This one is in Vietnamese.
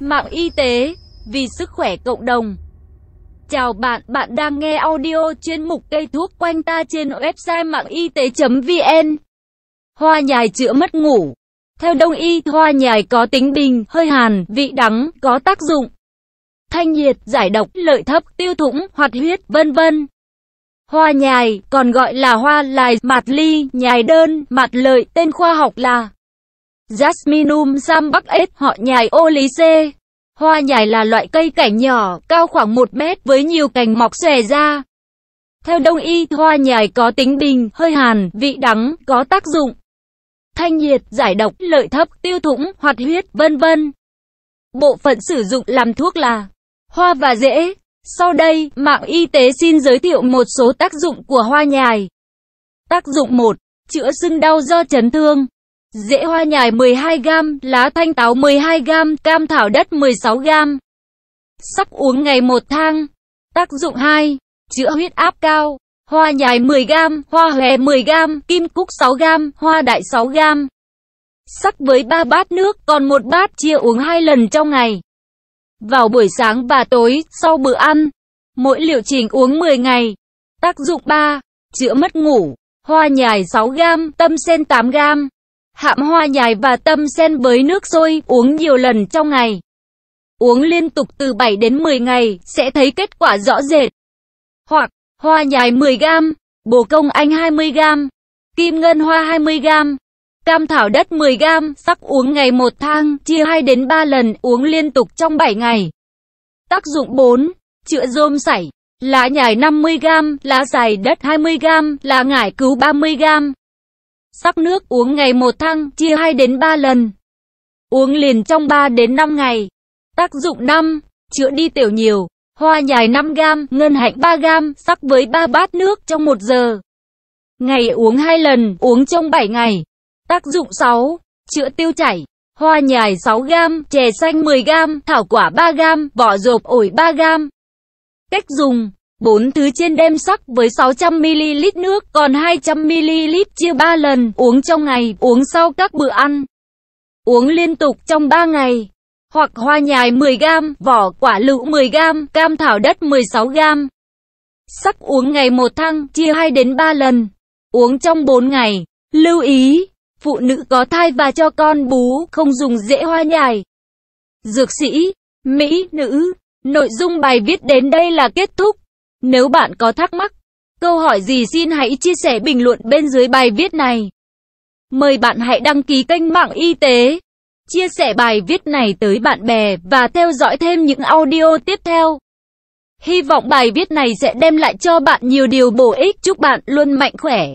mạng y tế, vì sức khỏe cộng đồng. Chào bạn, bạn đang nghe audio chuyên mục cây thuốc quanh ta trên website mạng y tế.vn. Hoa nhài chữa mất ngủ. Theo đông y, hoa nhài có tính bình, hơi hàn, vị đắng, có tác dụng thanh nhiệt, giải độc, lợi thấp, tiêu thủng, hoạt huyết, vân vân. Hoa nhài, còn gọi là hoa lài, mạt ly, nhài đơn, mạt lợi, tên khoa học là Jasminum sambac họ nhài Olice. Hoa nhài là loại cây cảnh nhỏ, cao khoảng 1 mét với nhiều cành mọc xòe ra. Theo đông y, hoa nhài có tính bình, hơi hàn, vị đắng, có tác dụng thanh nhiệt, giải độc, lợi thấp, tiêu thủng, hoạt huyết, vân vân. Bộ phận sử dụng làm thuốc là hoa và rễ. Sau đây, mạng y tế xin giới thiệu một số tác dụng của hoa nhài. Tác dụng 1. Chữa sưng đau do chấn thương. Rễ hoa nhài 12g, lá thanh táo 12g, cam thảo đất 16g. Sắc uống ngày một thang. Tác dụng 2. Chữa huyết áp cao. Hoa nhài 10g, hoa hòe 10g, kim cúc 6g, hoa đại 6g. Sắc với 3 bát nước, còn một bát chia uống 2 lần trong ngày. Vào buổi sáng và tối, sau bữa ăn. Mỗi liệu trình uống 10 ngày. Tác dụng 3. Chữa mất ngủ. Hoa nhài 6g, tâm sen 8g. Hạm hoa nhài và tâm sen với nước sôi, uống nhiều lần trong ngày. Uống liên tục từ 7 đến 10 ngày, sẽ thấy kết quả rõ rệt. Hoặc, hoa nhài 10g, bồ công anh 20g, kim ngân hoa 20g, cam thảo đất 10g, sắc uống ngày một thang, chia 2 đến 3 lần, uống liên tục trong 7 ngày. Tác dụng 4. Chữa rôm sảy. Lá nhài 50g, lá xài đất 20g, lá ngải cứu 30g. Sắc nước uống ngày một thăng, chia 2 đến 3 lần. Uống liền trong 3 đến 5 ngày. Tác dụng 5. Chữa đi tiểu nhiều. Hoa nhài 5 gam, ngân hạnh 3 gam, sắc với 3 bát nước trong 1 giờ. Ngày uống 2 lần, uống trong 7 ngày. Tác dụng 6. Chữa tiêu chảy. Hoa nhài 6 gam, chè xanh 10 gam, thảo quả 3 gam, vỏ rộp ổi 3 gam. Cách dùng. 4 thứ trên đem sắc với 600ml nước, còn 200ml chia 3 lần, uống trong ngày, uống sau các bữa ăn. Uống liên tục trong 3 ngày. Hoặc hoa nhài 10g, vỏ quả lựu 10g, cam thảo đất 16g. Sắc uống ngày một thăng, chia 2 đến 3 lần. Uống trong 4 ngày. Lưu ý, phụ nữ có thai và cho con bú, không dùng dễ hoa nhài. Dược sĩ, Mỹ, nữ. Nội dung bài viết đến đây là kết thúc. Nếu bạn có thắc mắc, câu hỏi gì xin hãy chia sẻ bình luận bên dưới bài viết này. Mời bạn hãy đăng ký kênh Mạng Y tế, chia sẻ bài viết này tới bạn bè và theo dõi thêm những audio tiếp theo. Hy vọng bài viết này sẽ đem lại cho bạn nhiều điều bổ ích. Chúc bạn luôn mạnh khỏe.